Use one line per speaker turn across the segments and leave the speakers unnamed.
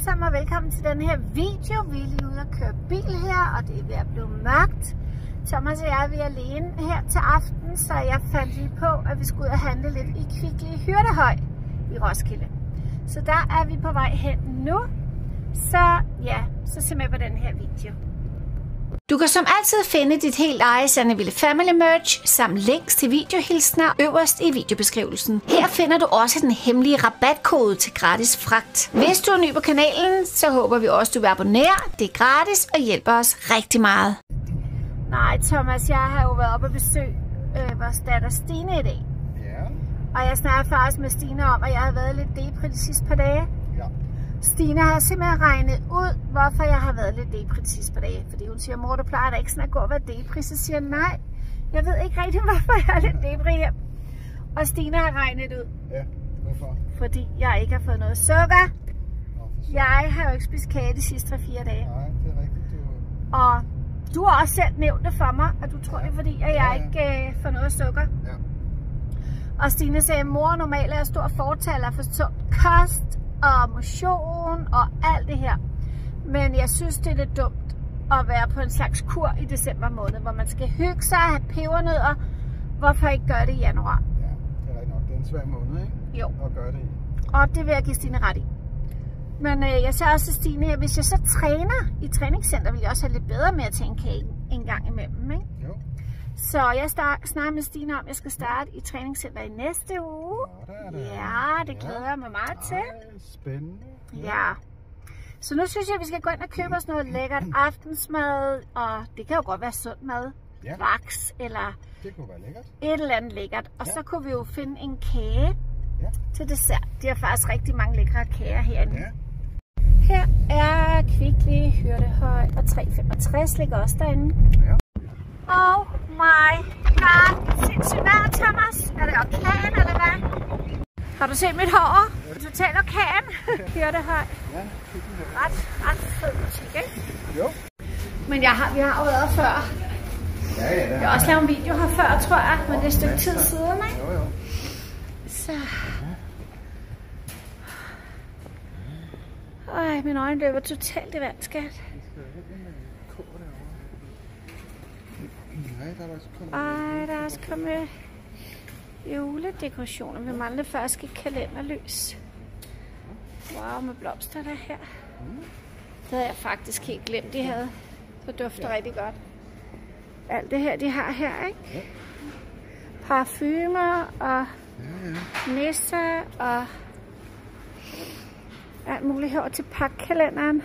sammen og velkommen til den her video. Vi er lige ude og køre bil her, og det er ved at blive mørkt. Thomas og jeg er alene her til aften, så jeg fandt lige på, at vi skulle ud og handle lidt i Kvickly Hyrdehøj i Roskilde. Så der er vi på vej hen nu. Så ja, så se med på den her video. Du kan som altid finde dit helt eget Sandeville Family Merch samt links til videohilsner øverst i videobeskrivelsen. Her finder du også den hemmelige rabatkode til gratis fragt. Hvis du er ny på kanalen, så håber vi også, du vil abonnere. Det er gratis og hjælper os rigtig meget. Nej, Thomas, jeg har jo været oppe og besøge øh, vores datter Stine i dag.
Ja.
Og jeg snakker faktisk med Stine om, at jeg har været lidt depri de sidste par dage.
Ja.
Stine har simpelthen regnet ud, hvorfor jeg har været lidt depri de sidste par dage. Fordi hun siger, mor, du plejer da ikke sådan at gå og være depri. Så siger nej, jeg ved ikke rigtig, hvorfor jeg er lidt depri her. Og Stine har regnet ud,
Ja. Hvorfor?
fordi jeg ikke har fået noget sukker.
Nå.
Jeg har jo ikke spist kage de sidste 3-4 dage.
Nej, det er rigtigt. Du...
Og du har også selv nævnt det for mig, at du tror, det er fordi, at jeg
Ja, ja.
ikke øh, får noget sukker.
Ja.
Og Stine sagde, mor normalt er jeg stor fortaler for sund kost og motion og alt det her. Men jeg synes, det er lidt dumt at være på en slags kur i december måned, hvor man skal hygge sig og have pebernødder. Hvorfor ikke gøre det i januar?
ja, det er nok. Det er en svær måned, ikke?
Jo,
At gøre det i.
og det vil jeg give Stine ret i. Men øh, jeg sagde også til Stine, at hvis jeg så træner i træningscenter, vil jeg også have lidt bedre med at tage en kage en gang imellem. Ikke? Så jeg star- snakker med Stine om, at jeg skal starte i træningscenter i næste uge.
Er det.
Ja, det glæder jeg mig meget til.
Ej, spændende.
Ja. Så nu synes jeg, at vi skal gå ind og købe os noget lækkert aftensmad. Og det kan jo godt være sund mad.
Ja.
Laks eller
Det kunne være lækkert.
et eller andet lækkert. Og
Ja.
så kunne vi jo finde en kage
Ja.
til dessert. De har faktisk rigtig mange lækre kager herinde.
Ja.
Her er Kvickly, Hyrdehøj og 365 ligger også derinde.
Ja.
Oh my god, sindssygt vejr, Thomas. Er det orkan, eller hvad? Har du set mit hår? Total orkan. Hyrdehøj.
Ja, hyggeligt her.
Ret, ret fed butik, ikke?
Jo.
Men jeg har, vi har jo været før.
Ja, ja, det
Jeg har også lavet en video her før, tror jeg. Men det er et stykke tid siden, ikke?
Jo, jo.
Så. Ej, mine øjne løber totalt i vand, skat.
Vi skal hen med en kår derovre. Nej, der er også kommet...
Ej, der er også kommet juledekorationer. Vi mangler først et kalenderlys. Wow, med blomster der her. Det havde jeg faktisk helt glemt, de havde. Det dufter ja. rigtig godt. Alt det her, de har her, ikke?
Ja.
Parfumer og
Ja, ja.
nisser og alt muligt her til pakkalenderen.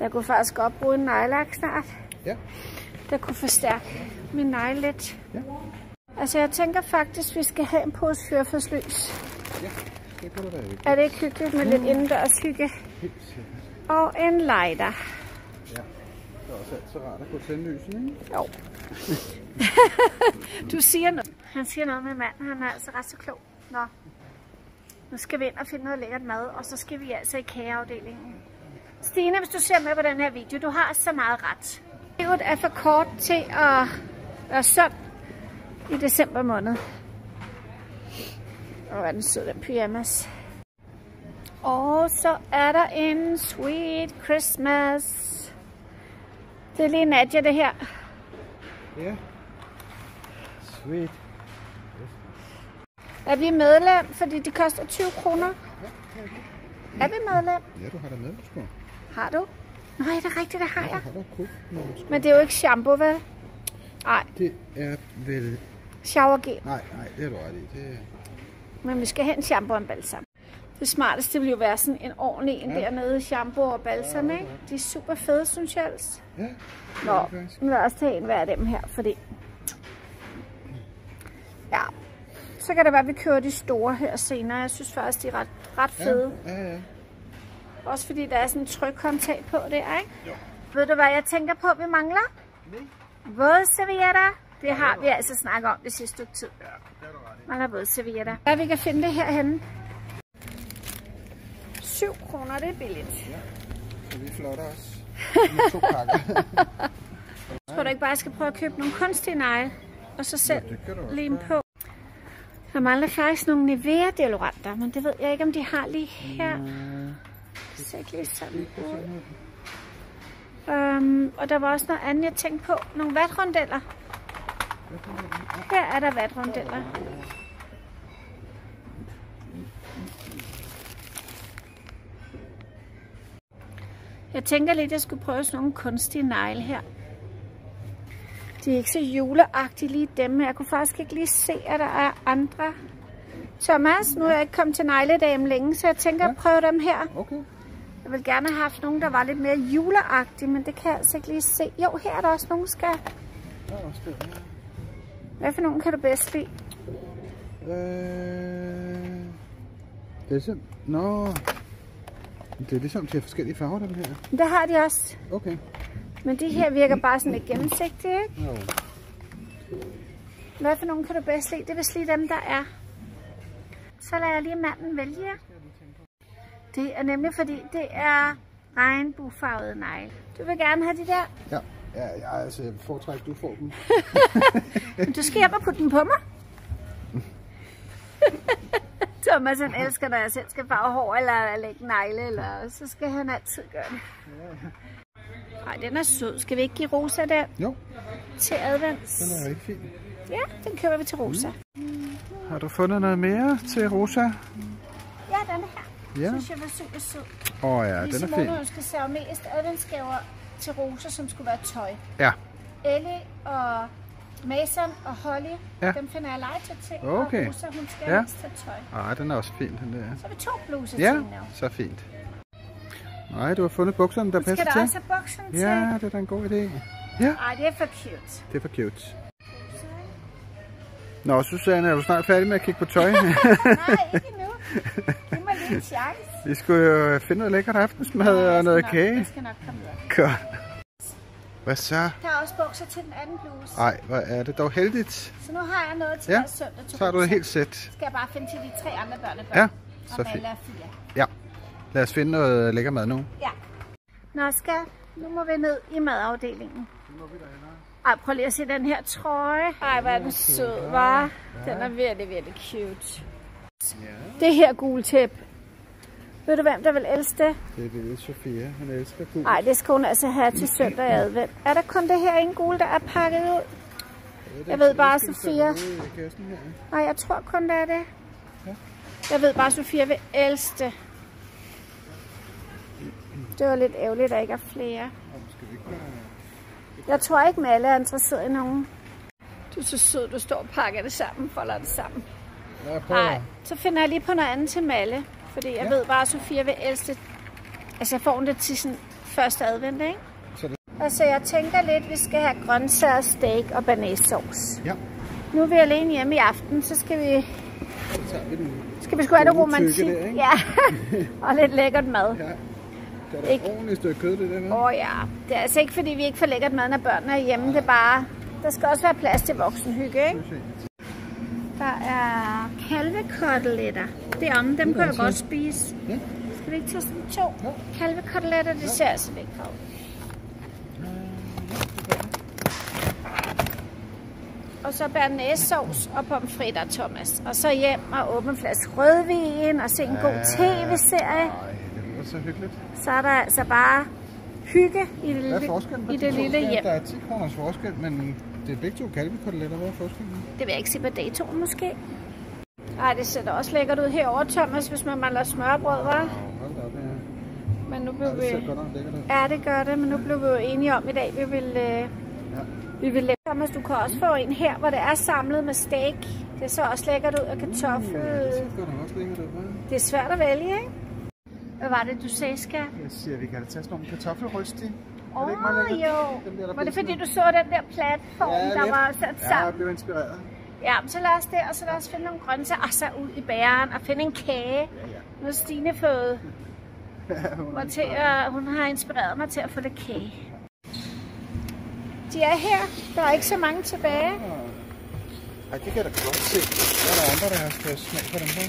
Jeg kunne faktisk godt bruge en nejlak snart,
Ja.
Der kunne forstærke min negle lidt.
Ja.
Altså jeg tænker faktisk, at vi skal have en pose fyrfadslys.
Ja, det kunne da være.
Er det ikke hyggeligt med lidt indendørs hygge? Og en lighter.
Ja. Det er også altid rart at gå til lysen, ikke?
Jo. du siger noget. Han siger noget med manden. Han er altså ret så klog. Nå. Nu skal vi ind og finde noget lækkert mad, og så skal vi altså i kageafdelingen. Stine, hvis du ser med på den her video, du har så meget ret. Livet er for kort til at være sund i december måned. Og hvor er den sød, den pyjamas. Og så er der en Sweet Christmas. Det er lige Nadia, det her.
Ja. Sweet.
Er vi medlem, fordi det koster 20 kroner? Er vi medlem?
Ja, du har da med, sgu.
Har du? Nej, det er rigtigt, det har jeg. Men det er jo ikke shampoo, vel? Nej,
Det er vel...
showergel.
Nej, nej, det er du ret i. Det er...
Men vi skal have en shampoo og en balsam. Det smarteste vil jo være sådan en ordentlig en
Ja.
dernede, shampoo og balsam, ikke? De er super fede, synes jeg altså.
Ja,
Nå, nu vil jeg også tage en hver af dem her, fordi... Ja, så kan det være, at vi kører de store her senere. Jeg synes faktisk, de er ret, ret fede.
Ja, ja, ja.
Også fordi der er sådan en trykhåndtag på der, ikke?
Jo.
Ved du hvad jeg tænker på, vi mangler?
Nej.
Vådservietter. Det har vi altså snakket om det sidste stykke tid.
Ja, det er du ret i.
Mangler vådservietter. Ja, vi kan finde det herhenne. 7 kroner, det er billigt.
Så vi flotter os med to pakker.
Tror du ikke bare, jeg skal prøve at købe nogle kunstige negle? Og så selv
også
lime på. Der mangler faktisk nogle Nivea deodoranter, men det ved jeg ikke, om de har lige her.
Mm,
Ikke lige sådan ud. Um, og der var også noget andet, jeg tænkte på. Nogle vatrundeller. Her er der vatrundeller. Jeg tænker lidt, at jeg skulle prøve sådan nogle kunstige negle her. De er ikke så juleagtige lige dem, men jeg kunne faktisk ikke lige se, at der er andre. Thomas, nu er jeg ikke kommet til negledagen længe, så jeg tænker at prøve dem her.
Okay.
Jeg vil gerne have haft nogle, der var lidt mere juleagtige, men det kan jeg altså ikke lige se. Jo, her er der også nogle, skal.
Der er også det her.
Hvad for nogle kan du bedst lide?
Øh... Det er sådan... Nå... Det er ligesom til forskellige farver, dem her.
Det har de også.
Okay.
Men de her virker bare sådan lidt gennemsigtige, ikke?
Jo.
Hvad for nogle kan du bedst lide? Det er vist lige dem, der er. Så lader jeg lige manden vælge. Det er nemlig fordi, det er regnbuefarvede negle. Du vil gerne have de der?
Ja. Ja, ja altså, jeg foretrækker, du får dem.
Du skal hjem og putte dem på mig. Thomas han elsker, når jeg selv skal farve hår eller lægge negle, eller så skal han altid gøre det. Ej, den er sød. Skal vi ikke give Rosa der
Jo,
til advents?
den er rigtig fin.
Ja, den køber vi til Rosa.
Har du fundet noget mere til Rosa?
Ja.
Ja.
Synes jeg var super sød.
Åh oh, ja, den er fin.
Simone ønsker sig mest adventsgaver til Rosa, som skulle være tøj.
Ja.
Ellie og Mason og Holly,
Ja.
dem finder jeg legetøj til.
Okay.
Og Rosa, hun skal
Ja.
ja. mest have tøj.
Ej, den er også fin, den der.
Så har vi to bluser
Ja,
til hende nu.
så fint. Nej, du har fundet bukserne, der
Skal
passer
der
til.
også have til?
Ja, det er da en god idé. Ja,
Ej, det er for cute.
det er for cute. Nå, Susanne, er du snart færdig med at kigge på tøj?
Nej, ikke endnu. Chance.
Vi skulle jo finde noget lækkert aftensmad
Ja,
og noget
skal nok-
kage.
Jeg skal nok komme ud.
Godt. Hvad så?
Der er også bukser til den anden bluse.
Ej, hvor er det dog heldigt.
Så nu har jeg noget til
Ja,
søndag
Så har du et helt sæt.
Skal jeg bare finde til de tre andre børnebørn.
Ja,
og
så fint.
er.
Ja. Lad os finde noget lækker mad nu.
Ja. Nå, skat. Nu må vi ned i madafdelingen. Ej, prøv lige at se den her trøje. Ej, hvor er den sød, var. Den er virkelig, virkelig cute. Det her gule tæp. Ved du, hvem der vil elske det?
Det er lille Sofia. Hun elsker gul.
Nej, det skal hun altså have til søndag i advent. Er der kun det her en gule, der er pakket ud? Jeg ved bare, Sofia. Nej, jeg tror kun, det er det. Jeg ved bare, Sofia vil elske det. Det var lidt ærgerligt, at der ikke er flere. Jeg tror ikke, Malle er interesseret i nogen. Du er så sød, du står og pakker det sammen, folder det sammen.
Ja.
Nej, så finder jeg lige på noget andet til Malle. Fordi jeg
Ja.
ved bare, at Sofia vil elske. Altså, jeg får det til sådan første advent, ikke?
Så det-
Altså, jeg tænker lidt, at vi skal have grøntsager, steak og banæssauce.
Ja,
Nu er vi alene hjemme i aften, så skal vi,
så vi den.
skal vi sgu have
Gode
romantik.
der, ikke?
Ja, og lidt lækkert mad.
Ja. Det er da
Ikke-
ordentligt stykke kød, det der. med.
Åh oh, ja, det er altså ikke, fordi vi ikke får lækkert mad, når børnene er hjemme. Det er bare, der skal også være plads til voksenhygge, ikke? Der er kalvekoteletter. Er om, dem kan jeg godt spise.
Ja.
Skal vi ikke tage sådan to
Jo.
kalvekoteletter? Det ser altså lækkert ud. Og så bernæssauce og pomfritter, Thomas. Og så hjem og åbne en flaske rødvin og se en god tv-serie.
Nej, det lyder så hyggeligt.
Så er der altså bare hygge i det lille, i
de
det lille
Ja,
hjem.
Der er 10 kroners forskel, men det er begge to kalvekoteletter. Hvad er forskellen?
Det vil jeg ikke se på datoen måske. Ej, det ser da også lækkert ud herovre, Thomas, hvis man mangler smørbrød?
Åh, ja.
Men nu blev vi... Ja, det gør det, men nu blev vi jo enige om i dag, vi vil... Øh, vi vil lægge. Thomas, du kan også få en her, hvor det er samlet med steak. Det ser også lækkert ud, og kartoffel.
Ja, det
er svært at vælge, ikke? Hvad var det, du sagde, skat?
Jeg siger, vi kan da tage sådan nogle kartoffelrysti.
Åh,
ikke meget lækkert?
jo.
Dem der, der
Var det fordi, du så den der platform,
Ja,
der
lidt.
var sat
Ja, jeg
sammen?
blev inspireret.
Ja, så lad os det, og så lad os finde nogle grøntsager, og så ud i bæren og finde en kage.
Ja, ja.
Nu Stine fået
Ja,
til at, hun har inspireret mig til at få lidt kage. De er her. Der er ikke så mange tilbage.
Ej, det kan jeg da godt se. Der er der andre, der har smag på dem her.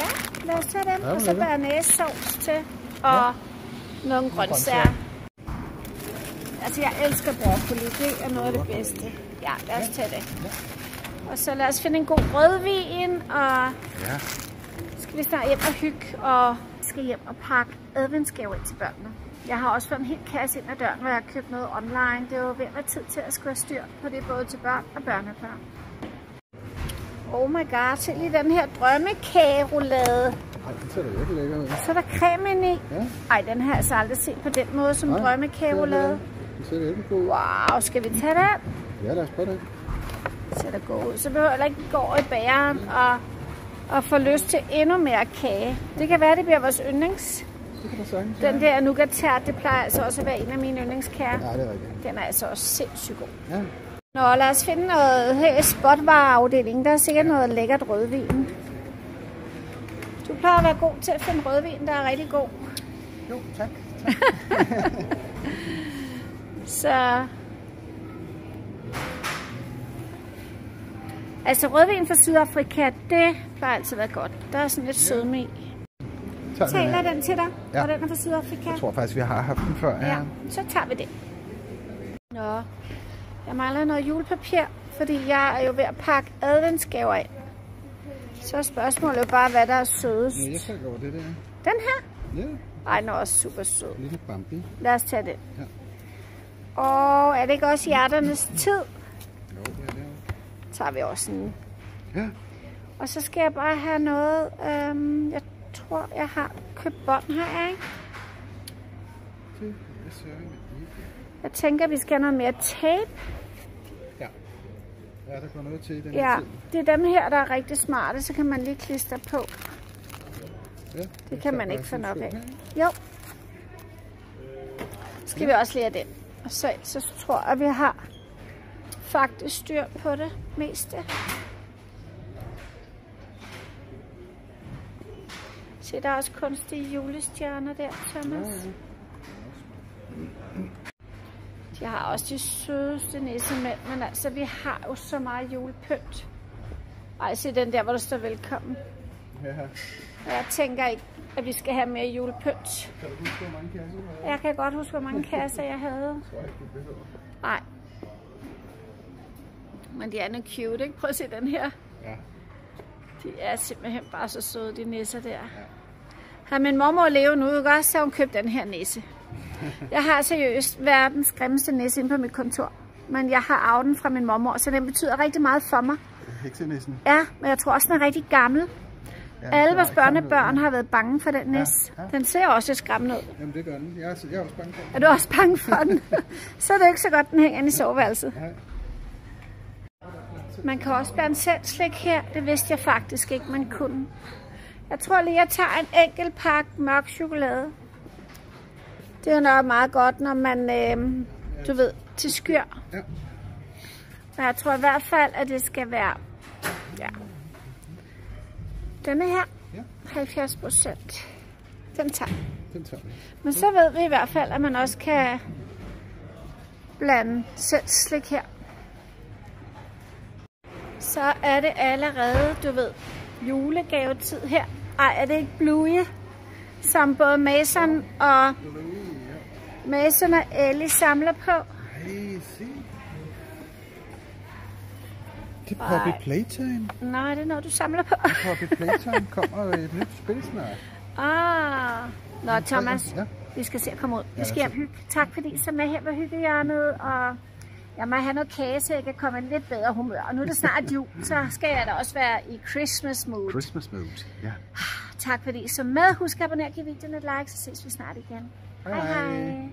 Ja, lad os tage dem.
Ja,
Og så bernæssauce til. Og nogle grøntsager. Altså, jeg elsker broccoli. Det er noget af det bedste. Ja, lad os tage det. Og så lad os finde en god rødvin. Og
Ja.
skal vi snart hjem og hygge og skal hjem og pakke adventsgaver ind til børnene. Jeg har også fået en hel kasse ind ad døren, hvor jeg har købt noget online. Det er jo ved at være tid til at skulle have styr på det, både til børn og børnebørn. Oh my god, se lige den her drømmekagerolade.
Ej, den ser da virkelig lækker ud.
Så er der creme ind i.
Ja.
Ej, den har jeg altså aldrig set på den måde som drømmekagerolade.
Den ser virkelig god.
Wow, skal vi tage den?
Ja, lad os prøve det.
Ser da god ud. Så behøver jeg ikke gå over i bageren og, og få lyst til endnu mere kage. Det kan være, det bliver vores yndlings.
Det kan da sagtens
Den der nougat det plejer altså også at være en af mine yndlingskager.
Ja, det er rigtigt.
Den er altså også sindssygt god.
Ja.
Nå, lad os finde noget her i spotvareafdelingen. Der er sikkert noget lækkert rødvin. Du plejer at være god til at finde rødvin, der er rigtig god.
Jo, tak.
Så... Altså rødvin fra Sydafrika, det plejer altid at være godt. Der er sådan lidt sødme i.
Den
Taler den til dig,
Ja.
og den er fra Sydafrika?
Jeg tror faktisk, vi har haft den før.
Ja, så tager vi det. Nå, jeg mangler noget julepapir, fordi jeg er jo ved at pakke adventsgaver ind. Så er spørgsmålet jo bare, hvad der er sødest.
Ja, jeg faldt over det der.
Den her?
Ja,
Ej, den er også super sød.
lille Bambi.
Lad os tage den.
Ja.
Og er det ikke også hjerternes tid?
Jo, det er det.
Tager vi også en.
Ja.
Og så skal jeg bare have noget, øhm, jeg tror, jeg har købt bånd her, ikke?
Det er.
Jeg tænker, vi skal have noget mere tape.
Ja. Ja, der går noget til i den
Ja,
her tid.
det er dem her, der er rigtig smarte, så kan man lige klistre på.
Ja,
Det kan man ikke få nok af. Jo. Skal vi også lige have den. Og så, så tror jeg, at vi har faktisk styr på det meste. Se, der er også kunstige julestjerner der, Thomas. De har også de sødeste nissemænd, men altså, vi har jo så meget julepynt. Ej, se den der, hvor der står velkommen.
Ja.
Jeg tænker ikke, at vi skal have mere julepynt.
Kan du huske, hvor mange kasser du havde?
Jeg kan godt huske, hvor mange kasser jeg havde. Nej. Men de er nu cute, ikke? Prøv at se den her.
Ja.
De er simpelthen bare så søde, de nisser der. Har min mormor leve nu, ikke også? Så hun købt den her nisse. Jeg har seriøst verdens grimmeste nisse inde på mit kontor. Men jeg har arvet fra min mormor, så den betyder rigtig meget for mig.
Heksenissen.
Ja, men jeg tror også, den er rigtig gammel.
Ja,
Alle vores børnebørn har været bange for den nis.
ja.
Den ser også skræmmende ud.
Jamen, det gør den. Jeg er, jeg er også bange for den.
Er du også bange for den? så er det ikke så godt, den hænger inde i soveværelset.
Nej.
Man kan også blande selv slik her. Det vidste jeg faktisk ikke, man kunne. Jeg tror lige, jeg tager en enkelt pakke mørk chokolade. Det er nok meget godt, når man, øh, du ved, til skyr.
Ja.
Men jeg tror i hvert fald, at det skal være, ja, denne her,
Ja.
70 procent. Den tager.
Den tager vi.
Men så ved vi i hvert fald, at man også kan blande selv slik her. Så er det allerede, du ved, julegavetid her. Ej, er det ikke Bluey, som både Mason og Mason og Ellie samler på?
Hey, se. Det er Poppy. Playtime.
Nej, det er noget, du samler på.
Poppy Playtime kommer jo et nyt spil snart.
Ah. Nå, Thomas,
Ja.
vi skal se at komme ud. Vi skal hjem. Tak fordi I så med her på hyggehjørnet, og jeg må have noget kage, så jeg kan komme i lidt bedre humør. Og nu er det snart jul, så skal jeg da også være i Christmas mood.
Christmas mode. Ja.
Tak fordi I så med. Husk at abonnere og give videoen et like, så ses vi snart igen. Hej.
hej.
hej.